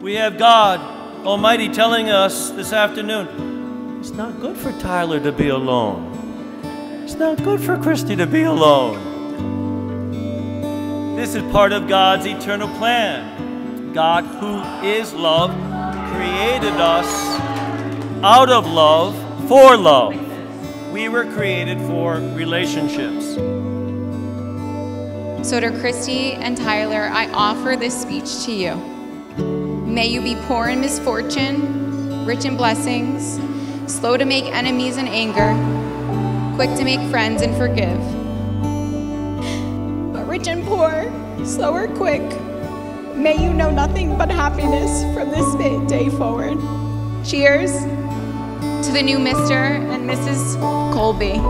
We have God Almighty telling us this afternoon it's not good for Tyler to be alone. It's not good for Christy to be alone. This is part of God's eternal plan. God, who is love, created us out of love for love. We were created for relationships. So, to Christy and Tyler, I offer this speech to you. May you be poor in misfortune, rich in blessings, slow to make enemies in anger, quick to make friends and forgive. But rich and poor, slow or quick, may you know nothing but happiness from this day forward. Cheers to the new Mr. and Mrs. Colby.